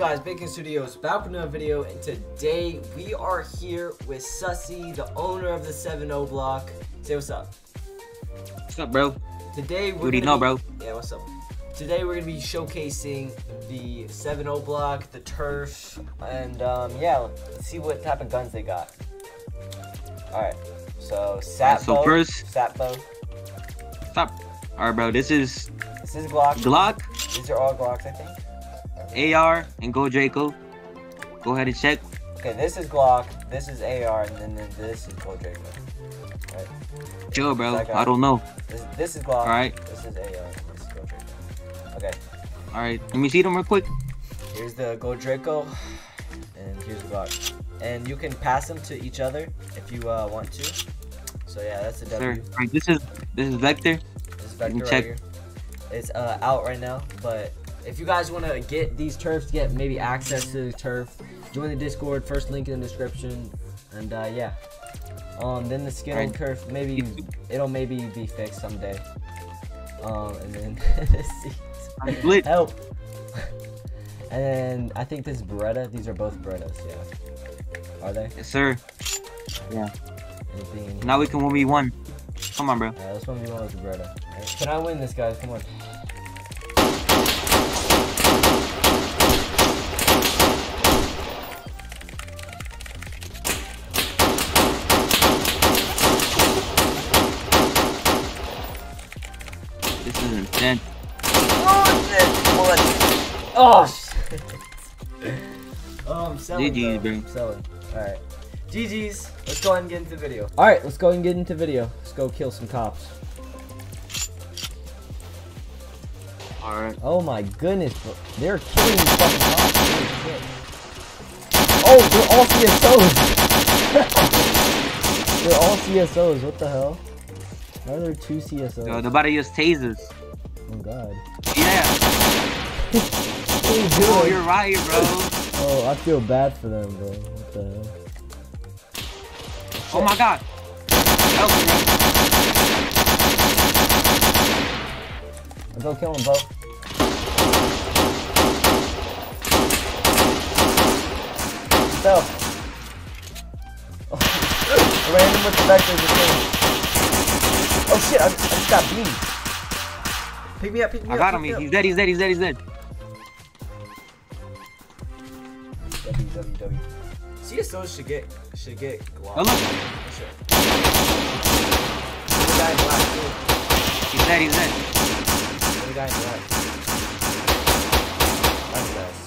guys, Bacon Studios, back with another video, and today we are here with Sussy, the owner of the 7-0 block. Say what's up. What's up, bro? Today we're do you gonna know, be- bro? Yeah, what's up? Today we're gonna be showcasing the 7-0 block, the turf, and um, yeah, let's see what type of guns they got. Alright, so Satbo. so first- Satbo. Stop. Alright, bro. This is This is Glock. Glock, These are all Glocks, I think. AR, and Go Draco. Go ahead and check. Okay, this is Glock, this is AR, and then, this is Gold Draco. Right? Chill, bro. I don't know. This, this is Glock. Alright. This is AR. This is Gold Draco. Okay, Alright, let me see them real quick. here's the Gold Draco, and here's the Glock. And you can pass them to each other if you uh, want to. So yeah, that's the. W. Alright, this is this is Vector. This is Vector right check. here. It's uh, out right now, but if you guys want to get these turfs, get maybe access to the turf, join the Discord. First link in the description, and uh, yeah. Um, then the skin on Alright. curve, maybe it'll maybe be fixed someday. Um, and then the seats. Alright, Lit. Help. and then I think this is Beretta. These are both Berettas, yeah. Are they? Yes, sir. Yeah. Anything? Now we can 1v1. Come on, bro. Alright, let's one v one with the Beretta. Alright. Can I win this, guys? Come on. Oh shit! oh, I'm selling. GG's, bro. I'm selling. All right. GG's. Let's go ahead and get into video. All right, let's go ahead and get into video. Let's go kill some cops. Alright. Oh my goodness, bro. they're killing these fucking cops. Oh, they're all CSOs. they're all CSOs. What the hell? Why are there two CSOs? Yo, they're about to use tasers. Oh god. Yeah. What are you Oh, you're right, bro. Oh, I feel bad for them, bro. What the hell? Oh my god. Help me, bro. I'll go kill them both. So. Random with the vectors. Oh shit, I, I just got beamed. Pick me up, pick me I up. got him. me up. He's dead. He's dead. He's dead. He's dead. www. CSOs should get should get Glock. Oh, look. They should. The guy in black too. He's dead. He's dead. The guy in black. That's nice.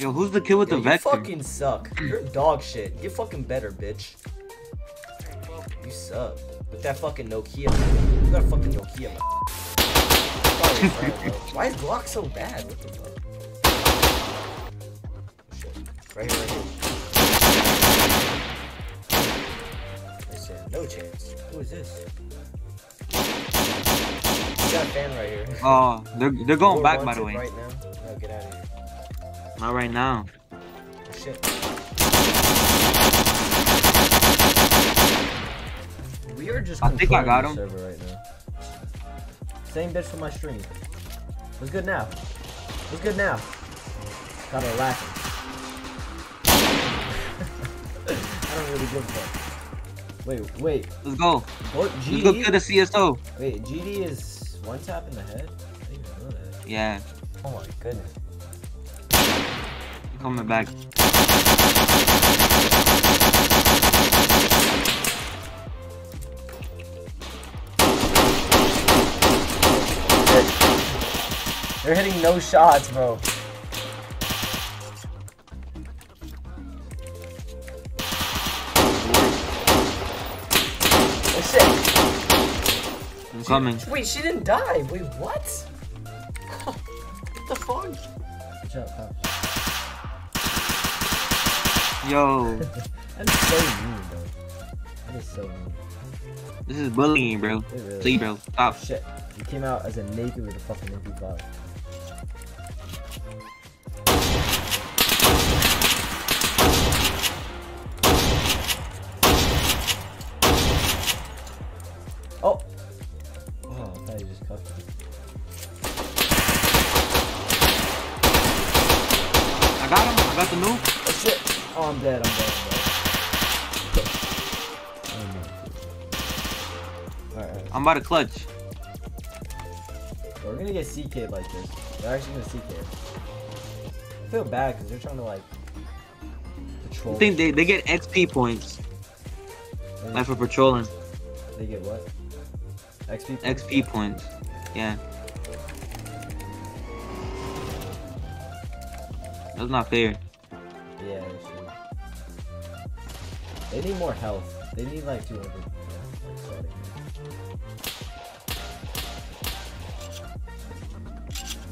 Yo, who's the kid with Yo, the you vector? fucking suck. You're dog shit. Get fucking better, bitch. You suck. With that fucking Nokia. You got a fucking Nokia. friend. Why is Glock so bad? What the fuck? Right here, right here. Listen, no chance. Who is this? You got a fan right here. Oh, they're they're going back by the way. Right now. No, get out of here. Not right now. Oh, shit. We are just I think I got him. server right now. Same bitch from my stream. What's good now? What's good now? Got her laughing. I don't really give a fuck. Wait, wait. Let's go. What? Let's go kill the GD? CSO. Wait, GD is one tap in the head? I didn't even know that. Yeah, Oh my goodness. coming back. They're hitting no shots, bro. Oh shit. I'm coming. Wait, she didn't die. Wait, what? what the fuck? Good job, Pop. Yo, That is so mean, bro. That is so mean. this is bullying, bro. It really Please, is. bro, stop. Shit. You came out as a naked with a fucking MP5. Oh shit! Oh, I'm dead. I'm dead. I'm dead. Alright, alright. I'm about to clutch. We're gonna get CK like this. They're actually gonna CK. I feel bad because they're trying to like patrol. I think they, they get XP points They- like for patrolling. They get what? XP. points? XP points. Yeah. That's not fair. Yeah, that's true. They need more health. They need like 200.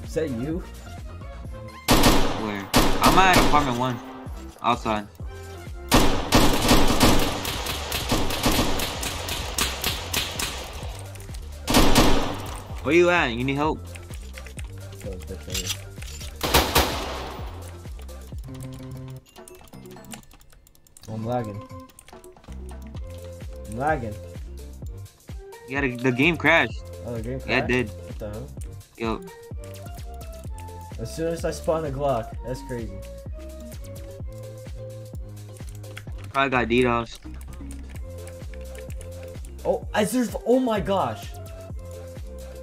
Is that you? Where? I'm at apartment one. Outside. Where you at? You need help? I'm lagging. I'm lagging. Yeah, the, the game crashed. Oh, the game Yeah, it did. What the hell? Yo, As soon as I spawn a Glock, that's crazy. probably got DDoS. Oh, as there's, oh my gosh.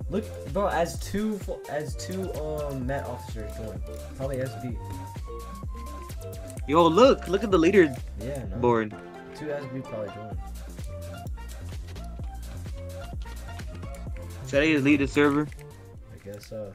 Look, bro, as two, as two, um, Met officers join. Probably SB. Yo, look, look at the leader Yeah, no. board. Two SB probably join. Should I just the server? I guess, uh.